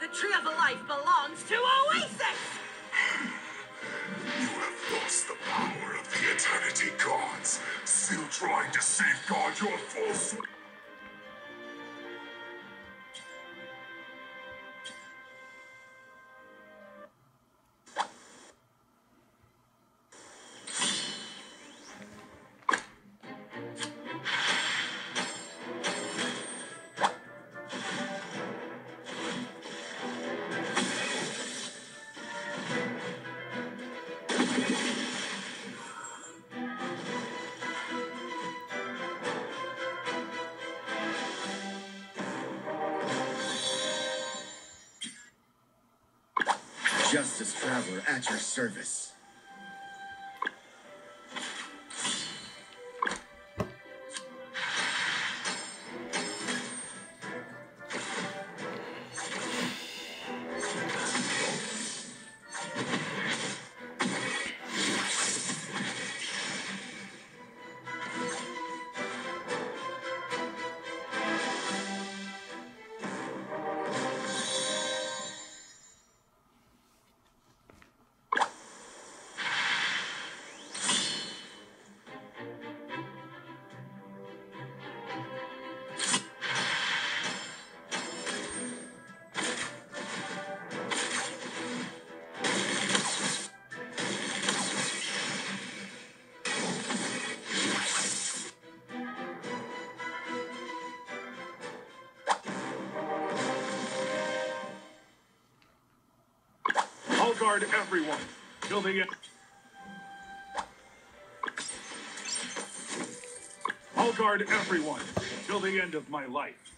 The Tree of Life belongs to Oasis! You have lost the power of the Eternity Gods, still trying to safeguard your false. Justice Traveler at your service. Guard everyone till the end. I'll guard everyone till the end of my life.